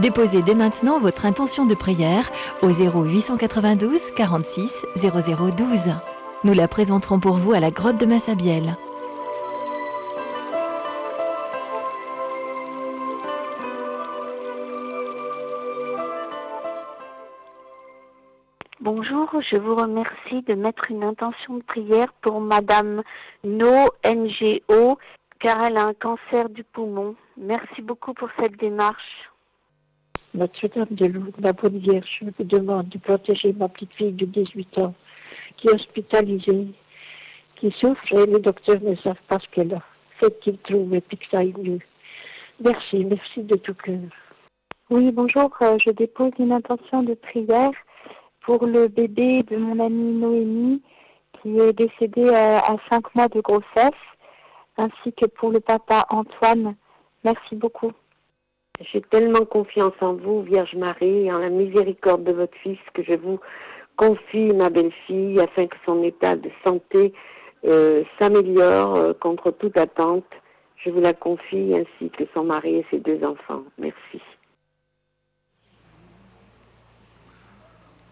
Déposez dès maintenant votre intention de prière au 0892 46 0012. Nous la présenterons pour vous à la grotte de Massabielle. Bonjour, je vous remercie de mettre une intention de prière pour Madame No NGO car elle a un cancer du poumon. Merci beaucoup pour cette démarche. Notre-Dame de Lourdes, la bonne Vierge, je vous demande de protéger ma petite fille de 18 ans qui est hospitalisée, qui souffre et les docteurs ne savent pas ce qu'elle a. Faites qu'il trouve et puis que ça aille mieux? Merci, merci de tout cœur. Oui, bonjour, euh, je dépose une intention de prière pour le bébé de mon amie Noémie qui est décédé à, à 5 mois de grossesse, ainsi que pour le papa Antoine. Merci beaucoup. J'ai tellement confiance en vous, Vierge Marie, et en la miséricorde de votre Fils, que je vous confie ma belle-fille afin que son état de santé euh, s'améliore euh, contre toute attente. Je vous la confie ainsi que son mari et ses deux enfants. Merci.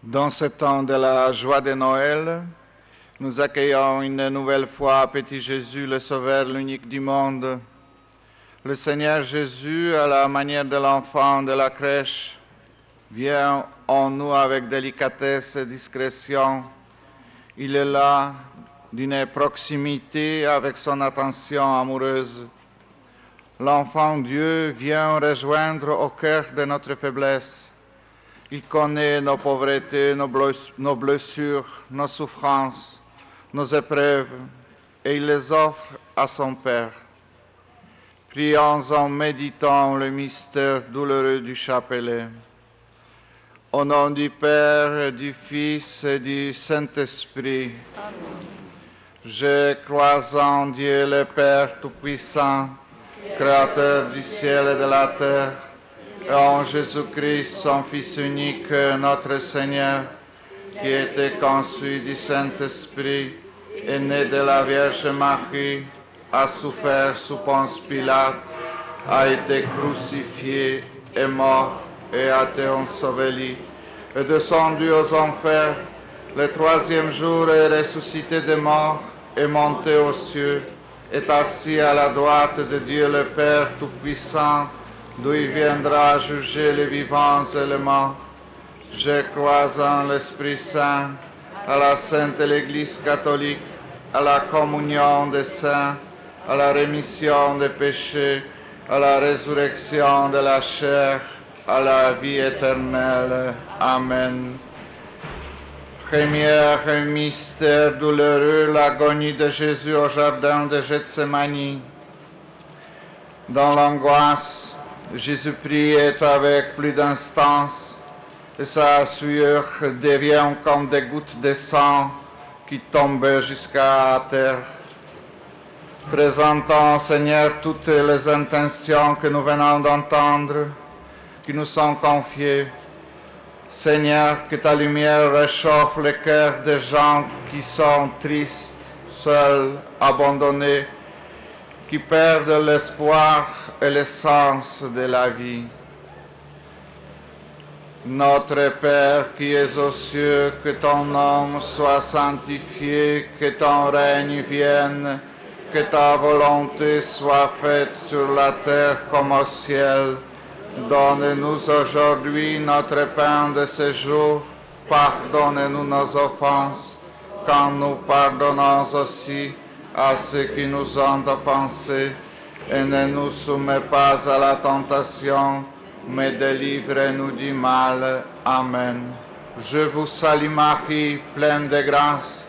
Dans ce temps de la joie de Noël, nous accueillons une nouvelle fois Petit Jésus, le Sauveur, l'unique du monde. Le Seigneur Jésus, à la manière de l'enfant de la crèche, vient en nous avec délicatesse et discrétion. Il est là d'une proximité avec son attention amoureuse. L'enfant Dieu vient rejoindre au cœur de notre faiblesse. Il connaît nos pauvretés, nos bless- nos blessures, nos souffrances, nos épreuves, et il les offre à son Père. Prions en méditant le mystère douloureux du chapelet. Au nom du Père, du Fils et du Saint-Esprit, je crois en Dieu le Père Tout-Puissant, Créateur du ciel et de la terre, et en Jésus-Christ, son Fils unique, notre Seigneur, qui était conçu du Saint-Esprit, est né de la Vierge Marie, a souffert sous Ponce Pilate, a été crucifié, est mort et a été enseveli, est descendu aux enfers, le troisième jour est ressuscité des morts, est monté aux cieux, est assis à la droite de Dieu le Père Tout-Puissant, d'où il viendra juger les vivants et les morts. Je crois en l'Esprit Saint, à la Sainte Église catholique, à la communion des saints, à la rémission des péchés, à la résurrection de la chair, à la vie éternelle. Amen. Premier mystère douloureux, l'agonie de Jésus au jardin de Gethsemane. Dans l'angoisse, Jésus priait avec plus d'instance et sa sueur devient comme des gouttes de sang qui tombent jusqu'à terre. Présentons, Seigneur, toutes les intentions que nous venons d'entendre, qui nous sont confiées. Seigneur, que ta lumière réchauffe le cœur des gens qui sont tristes, seuls, abandonnés, qui perdent l'espoir et le sens de la vie. Notre Père qui es aux cieux, que ton nom soit sanctifié, que ton règne vienne, que ta volonté soit faite sur la terre comme au ciel. Donne-nous aujourd'hui notre pain de ce jour. Pardonne-nous nos offenses, quand nous pardonnons aussi à ceux qui nous ont offensés. Et ne nous soumets pas à la tentation, mais délivre-nous du mal. Amen. Je vous salue Marie, pleine de grâce.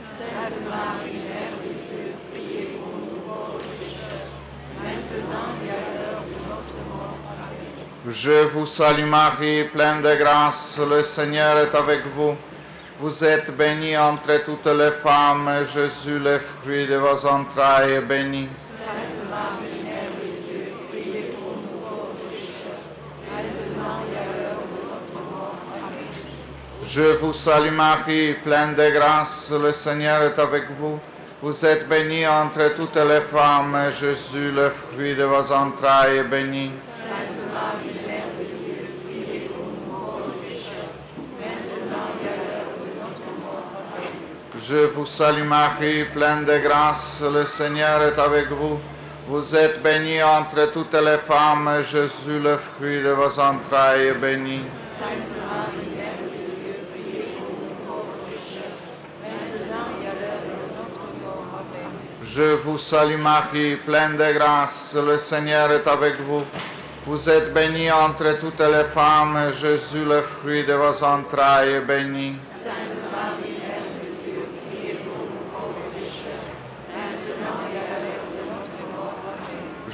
Je vous salue Marie, pleine de grâce, le Seigneur est avec vous. Vous êtes bénie entre toutes les femmes, et Jésus, le fruit de vos entrailles, est béni. Je vous salue Marie, pleine de grâce, le Seigneur est avec vous. Vous êtes bénie entre toutes les femmes, et Jésus, le fruit de vos entrailles, est béni. Je vous salue Marie, pleine de grâce, le Seigneur est avec vous. Vous êtes bénie entre toutes les femmes, Jésus, le fruit de vos entrailles, est béni. Je vous salue Marie, pleine de grâce, le Seigneur est avec vous. Vous êtes bénie entre toutes les femmes, Jésus, le fruit de vos entrailles, est béni.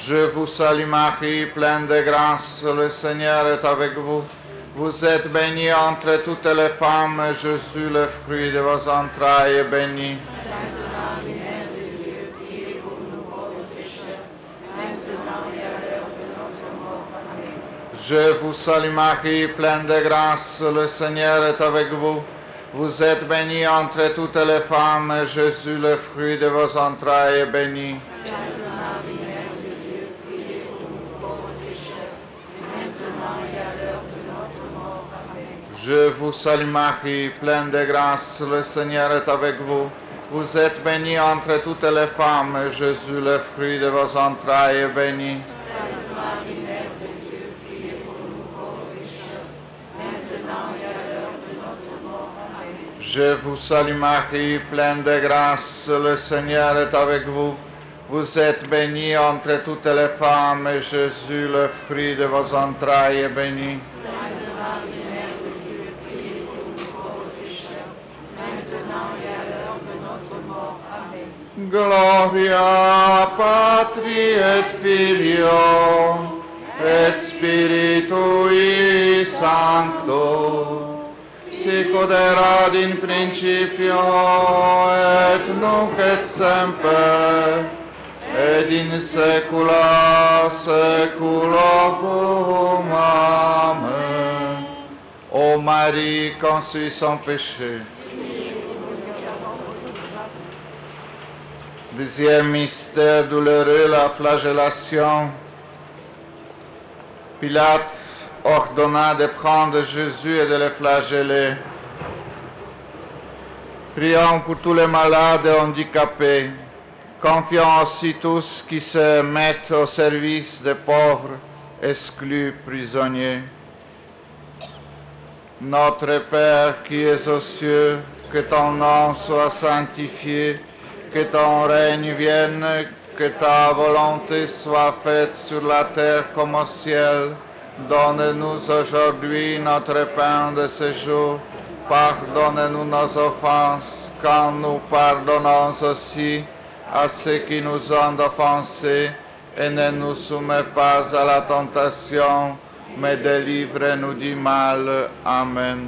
Je vous salue Marie, pleine de grâce, le Seigneur est avec vous. Vous êtes bénie entre toutes les femmes, Jésus, le fruit de vos entrailles, est béni. Je vous salue Marie, pleine de grâce, le Seigneur est avec vous. Vous êtes bénie entre toutes les femmes, Jésus, le fruit de vos entrailles, est béni. Je vous salue Marie, pleine de grâce, le Seigneur est avec vous. Vous êtes bénie entre toutes les femmes, et Jésus, le fruit de vos entrailles, est béni. Je vous salue Marie, pleine de grâce, le Seigneur est avec vous. Vous êtes bénie entre toutes les femmes, et Jésus, le fruit de vos entrailles, est béni. Gloria Patri et Filio et Spiritui Sancto sic ut erat in principio et nunc et semper et in saecula saeculorum. Amen. Ô Marie, conçue sans péché. Deuxième mystère douloureux, la flagellation. Pilate ordonna de prendre Jésus et de le flageller. Prions pour tous les malades et handicapés. Confions aussi tous qui se mettent au service des pauvres, exclus, prisonniers. Notre Père qui es aux cieux, que ton nom soit sanctifié, que ton règne vienne, que ta volonté soit faite sur la terre comme au ciel. Donne-nous aujourd'hui notre pain de ce jour. Pardonne-nous nos offenses, quand nous pardonnons aussi à ceux qui nous ont offensés, et ne nous soumets pas à la tentation, mais délivre-nous du mal. Amen.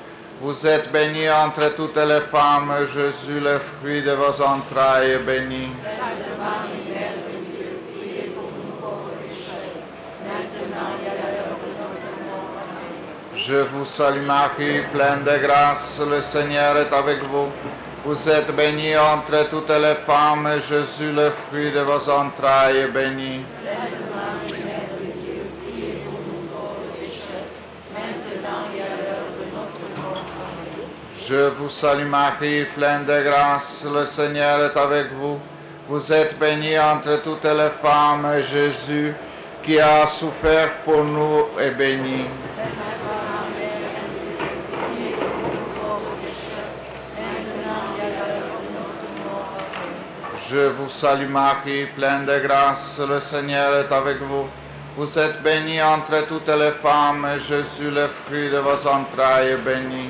Vous êtes bénie entre toutes les femmes, et Jésus, le fruit de vos entrailles, est béni. Je vous salue Marie, pleine de grâce, le Seigneur est avec vous. Vous êtes bénie entre toutes les femmes, et Jésus, le fruit de vos entrailles, est béni. Je vous salue Marie, pleine de grâce, le Seigneur est avec vous. Vous êtes bénie entre toutes les femmes, et Jésus, qui a souffert pour nous, est béni. Je vous salue Marie, pleine de grâce, le Seigneur est avec vous. Vous êtes bénie entre toutes les femmes, et Jésus, le fruit de vos entrailles, est béni.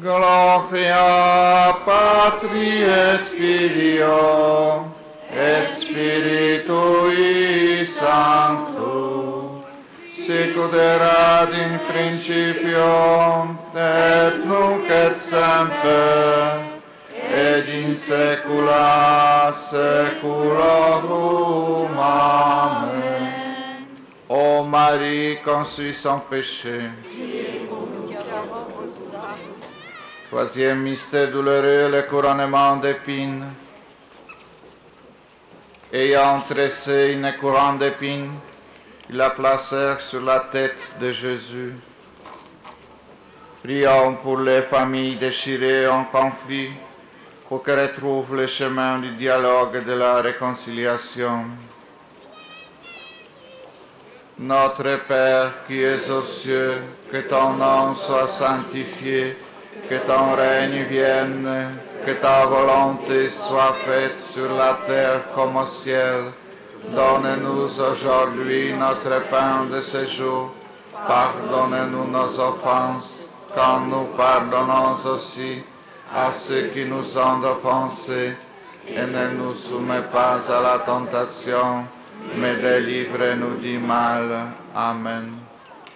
Gloria Patri et Filio et Spiritui Sancto sicut erat in principio et nunc et semper et in saecula saeculorum. Amen. Ô Marie conçue sans péché, Troisième mystère douloureux, le couronnement d'épines. Ayant tressé une couronne d'épines, ils la placèrent sur la tête de Jésus. Prions pour les familles déchirées en conflit, pour qu'elles retrouvent le chemin du dialogue et de la réconciliation. Notre Père qui es aux cieux, que ton nom soit sanctifié que ton règne vienne, que ta volonté soit faite sur la terre comme au ciel. Donne-nous aujourd'hui notre pain de ce jour. Pardonne-nous nos offenses, quand nous pardonnons aussi à ceux qui nous ont offensés. Et ne nous soumets pas à la tentation, mais délivre-nous du mal. Amen.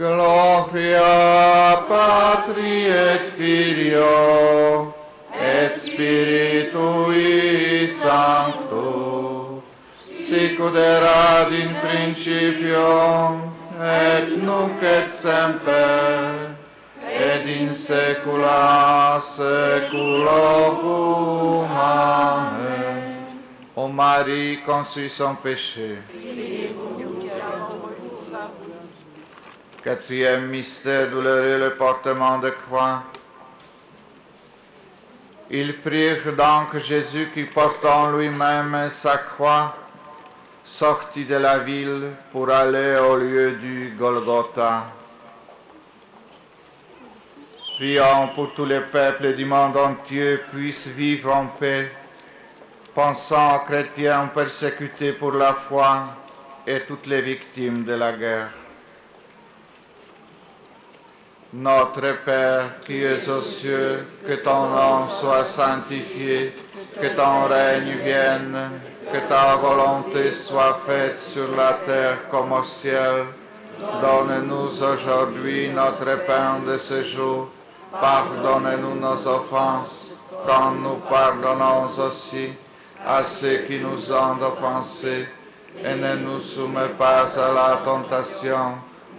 Gloria Patri et Filio et Spiritui Sancto sicut erat in principio et nunc et semper et in saecula saeculorum Amen. Ô Marie conçue sans péché. Quatrième mystère douloureux, le portement de croix. Ils prirent donc Jésus qui portant lui-même sa croix, sortit de la ville pour aller au lieu du Golgotha. Prions pour tous les peuples du monde entier puissent vivre en paix, pensant aux chrétiens persécutés pour la foi et toutes les victimes de la guerre. Notre Père qui es aux cieux, que ton nom soit sanctifié, que ton règne vienne, que ta volonté soit faite sur la terre comme au ciel. Donne-nous aujourd'hui notre pain de ce jour. Pardonne-nous nos offenses, comme nous pardonnons aussi à ceux qui nous ont offensés. Et ne nous soumets pas à la tentation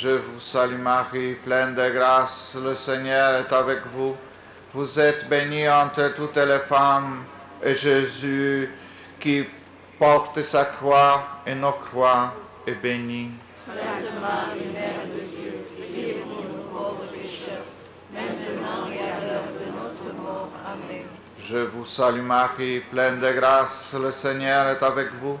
Je vous salue Marie, pleine de grâce, le Seigneur est avec vous. Vous êtes bénie entre toutes les femmes, et Jésus, qui porte sa croix et nos croix, est béni. Sainte Marie, Mère de Dieu, priez pour nous pauvres pécheurs, maintenant et à l'heure de notre mort. Amen. Je vous salue Marie, pleine de grâce, le Seigneur est avec vous.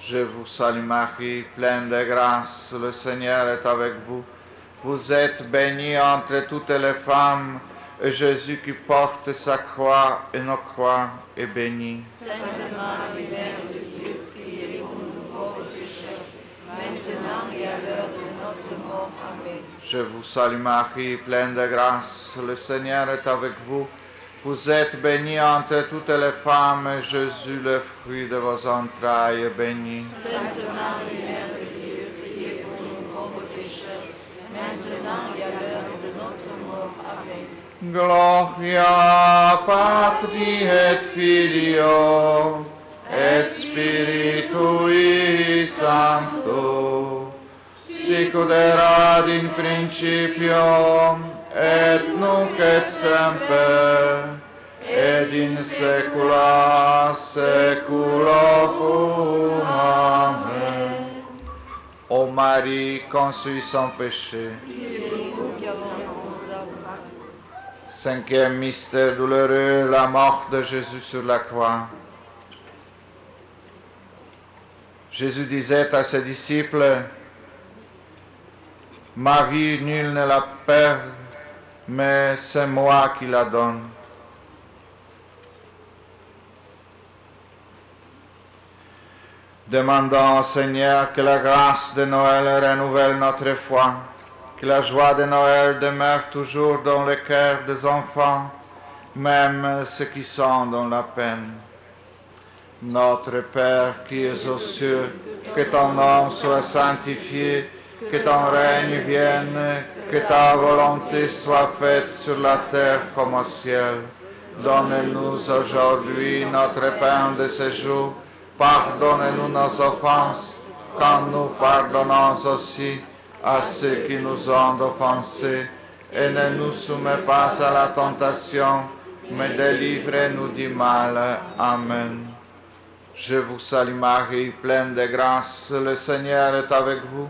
Je vous salue Marie, pleine de grâce, le Seigneur est avec vous. Vous êtes bénie entre toutes les femmes, et Jésus qui porte sa croix et nos croix est béni. Sainte Marie, Mère de Dieu, priez pour nous pauvres pécheurs, maintenant et à l'heure de notre mort. Amen. Je vous salue Marie, pleine de grâce, le Seigneur est avec vous. Vous êtes bénie entre toutes les femmes, et Jésus, le fruit de vos entrailles, est béni. Sainte Marie, Mère de Dieu, priez pour nous pauvres pécheurs, maintenant et à l'heure de notre mort. Amen. Gloria Patri et Filio et Spiritui Sancto, sic in principio et nunc et semper et in saecula saeculorum. Amen. Ô Marie conçue sans péché, Cinquième mystère douloureux, la mort de Jésus sur la croix. Jésus disait à ses disciples, Ma vie, nul ne la perd, mais c'est moi qui la donne. Demandons au Seigneur que la grâce de Noël renouvelle notre foi, que la joie de Noël demeure toujours dans le cœur des enfants, même ceux qui sont dans la peine. Notre Père qui es aux cieux, que ton nom soit sanctifié, que ton règne vienne, que ta volonté soit faite sur la terre comme au ciel. Donne-nous aujourd'hui notre pain de ce jour. Pardonne-nous nos offenses, comme nous pardonnons aussi à ceux qui nous ont offensés. Et ne nous soumets pas à la tentation, mais délivre-nous du mal. Amen. Je vous salue Marie, pleine de grâce, le Seigneur est avec vous.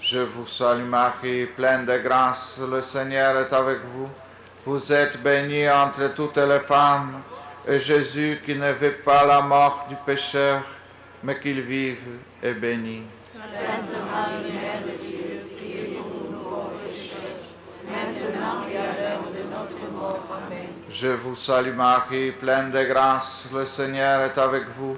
Je vous salue Marie, pleine de grâce, le Seigneur est avec vous. Vous êtes bénie entre toutes les femmes, et Jésus, qui ne veut pas la mort du pécheur, mais qu'il vive, est béni. Sainte Marie, Mère de Dieu, priez pour nous pauvres pécheurs, maintenant et à l'heure de notre mort. Amen. Je vous salue Marie, pleine de grâce, le Seigneur est avec vous.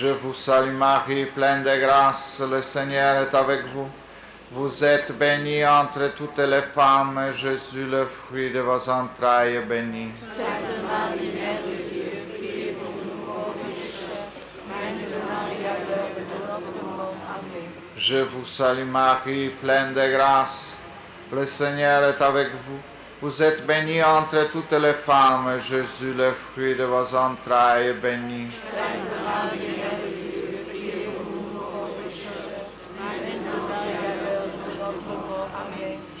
Je vous salue Marie, pleine de grâce, le Seigneur est avec vous. Vous êtes bénie entre toutes les femmes, et Jésus, le fruit de vos entrailles, est béni. Sainte Marie, Mère de Dieu, priez pour nous pauvres pécheurs, maintenant et à l'heure de notre mort. Amen. Je vous salue Marie, pleine de grâce. Le Seigneur est avec vous. Vous êtes bénie entre toutes les femmes, et Jésus, le fruit de vos entrailles, est béni. Sainte Marie, Mère de Dieu, priez pour nous pauvres pécheurs, maintenant et à l'heure de notre mort. Amen.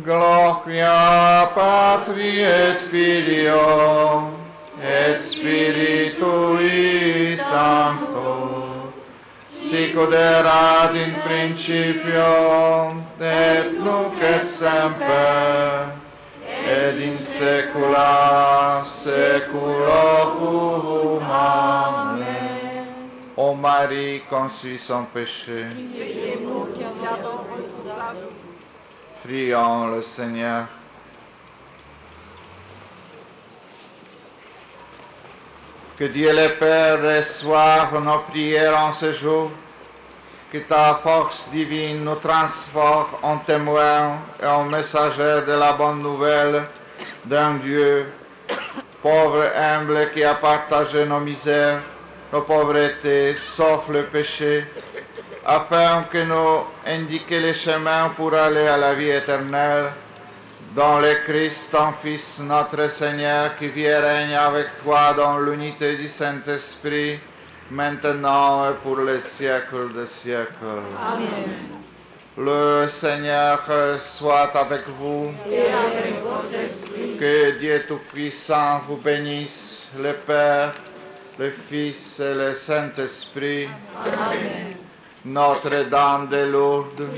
Gloria Patri et Filio et Spiritui Sancto sic ut erat in principio et nunc et semper et in saecula saeculorum Amen. Ô Marie conçue sans péché, prions le Seigneur. Que Dieu le Père reçoive nos prières en ce jour, que ta force divine nous transforme en témoins et en messagers de la bonne nouvelle d'un Dieu pauvre et humble qui a partagé nos misères, nos pauvretés, sauf le péché, afin que nous indiquions les chemins pour aller à la vie éternelle dans le Christ, ton Fils, notre Seigneur, qui vit et règne avec toi dans l'unité du Saint-Esprit, maintenant et pour les siècles des siècles. Amen. Le Seigneur soit avec vous. Et avec votre esprit, Que Dieu Tout-Puissant vous bénisse, le Père, le Fils et le Saint-Esprit. Amen. Notre-Dame de Lourdes.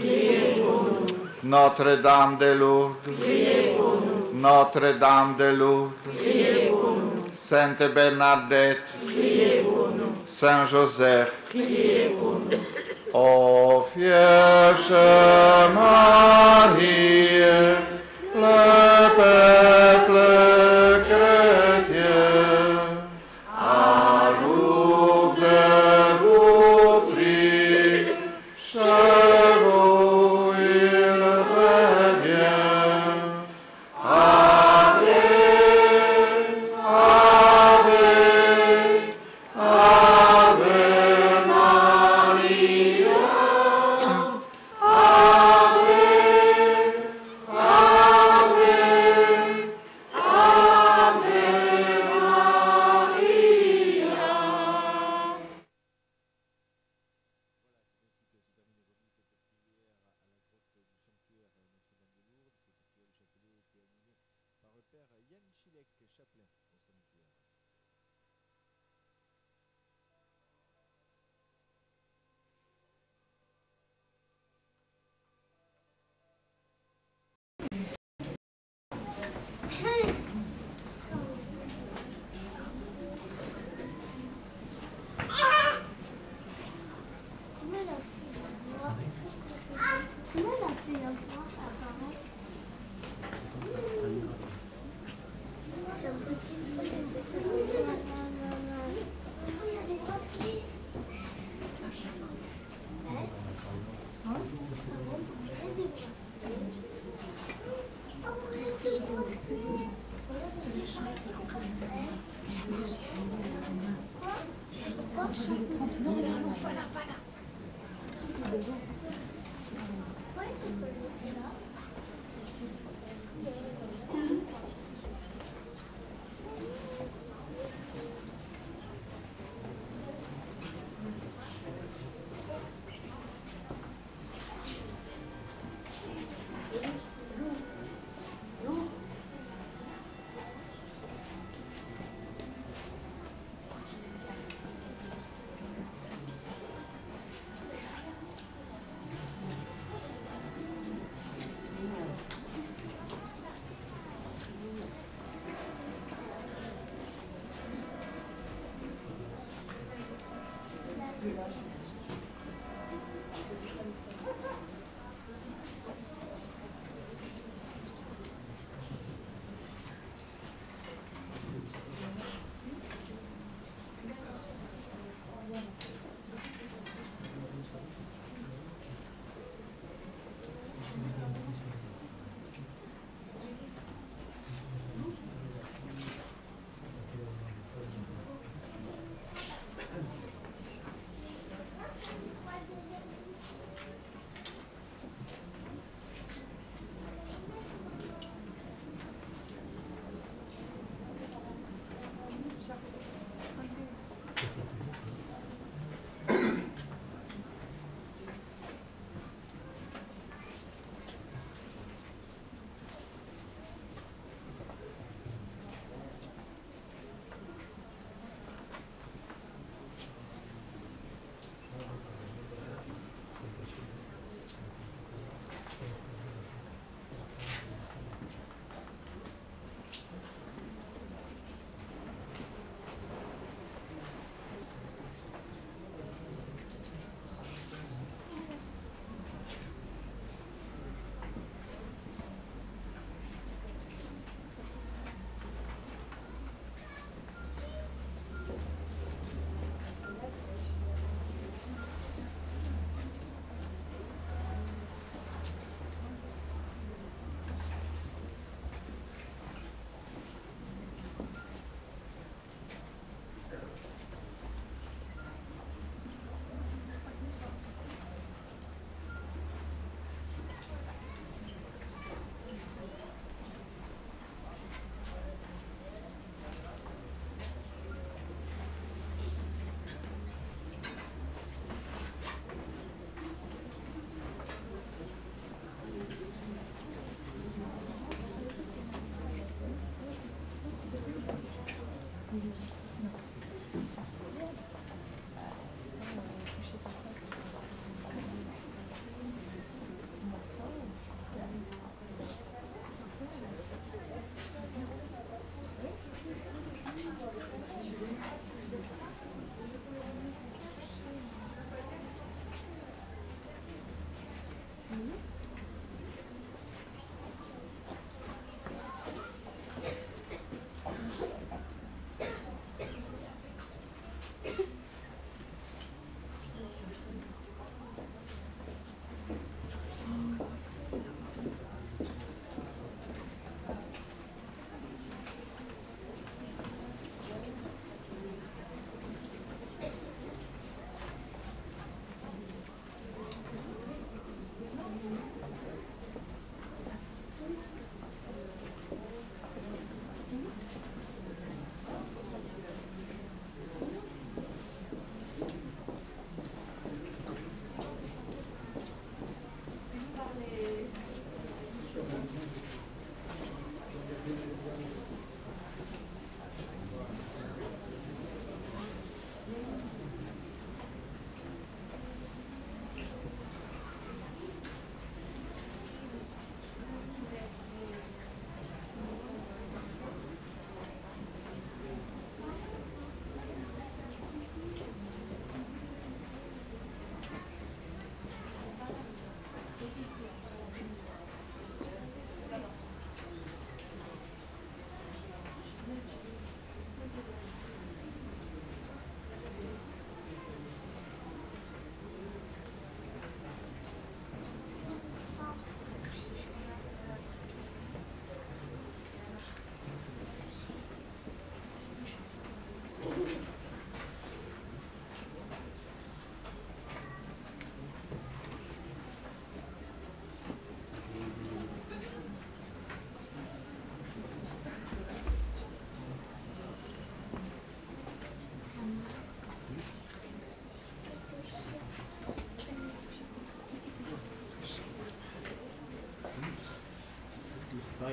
Notre-Dame de Lourdes. Notre-Dame de Lourdes. Sainte Bernadette. Saint Joseph. Ô Vierge Marie, le peuple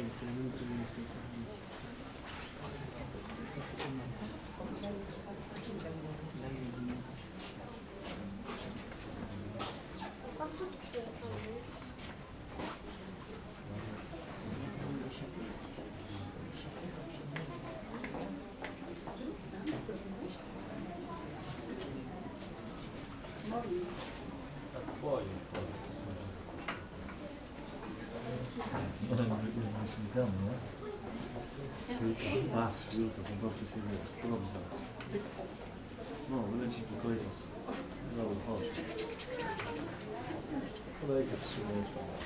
pareil, c'est la Câmara, que Márcio Hilton comprou para ser escravizado. Não, eu não te expliquei isso. Não, Fausto. Olha aí que absurdo.